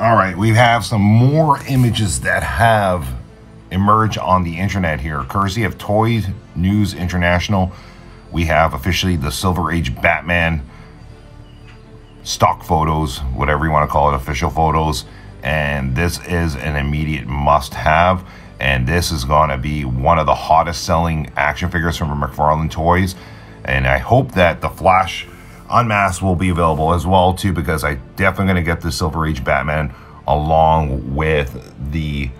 All right, we have some more images that have emerged on the internet here. Courtesy of Toy News International, we have officially the Silver Age Batman stock photos, whatever you want to call it, official photos. And this is an immediate must have. And this is going to be one of the hottest selling action figures from McFarlane Toys. And I hope that the Flash Unmasked will be available as well too because I definitely going to get the Silver Age Batman along with the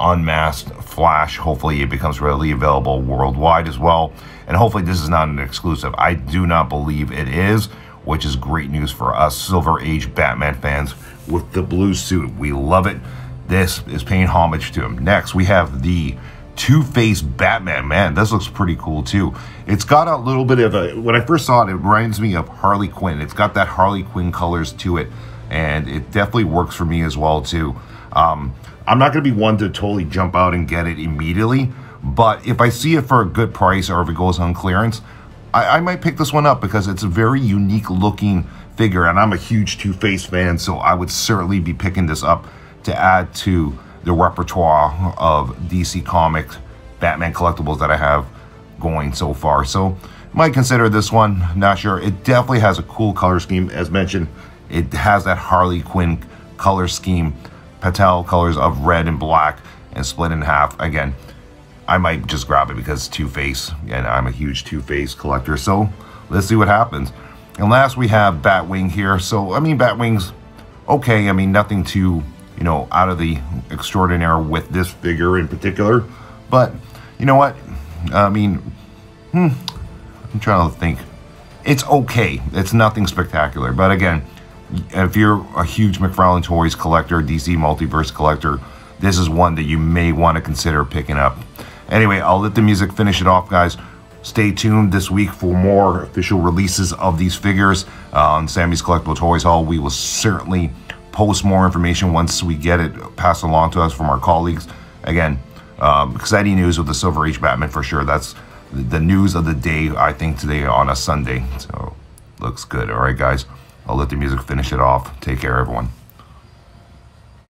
Unmasked Flash. Hopefully it becomes readily available worldwide as well. And hopefully this is not an exclusive. I do not believe it is, which is great news for us Silver Age Batman fans with the blue suit. We love it. This is paying homage to him. Next, we have the Two-Face Batman. Man, this looks pretty cool too. It's got a little bit of a, when I first saw it, it reminds me of Harley Quinn. It's got that Harley Quinn colors to it, and it definitely works for me as well too. Um, I'm not going to be one to totally jump out and get it immediately, but if I see it for a good price or if it goes on clearance, I, I might pick this one up because it's a very unique looking figure, and I'm a huge Two-Face fan, so I would certainly be picking this up to add to the repertoire of DC Comics Batman collectibles that I have going so far. So might consider this one, not sure. It definitely has a cool color scheme. As mentioned, it has that Harley Quinn color scheme, Patel colors of red and black and split in half. Again, I might just grab it because Two-Face, and I'm a huge Two-Face collector. So let's see what happens. And last we have Batwing here. So, I mean, Batwing's okay. I mean, nothing too you know, out of the extraordinary with this figure in particular. But, you know what? I mean, hmm, I'm trying to think. It's okay. It's nothing spectacular. But again, if you're a huge McFarlane Toys collector, DC Multiverse collector, this is one that you may want to consider picking up. Anyway, I'll let the music finish it off, guys. Stay tuned this week for more official releases of these figures uh, on Sammy's Collectible Toys Hall. We will certainly post more information once we get it passed along to us from our colleagues. Again, um, exciting news with the Silver Age Batman for sure. That's the news of the day, I think, today on a Sunday. So, looks good. All right, guys. I'll let the music finish it off. Take care, everyone.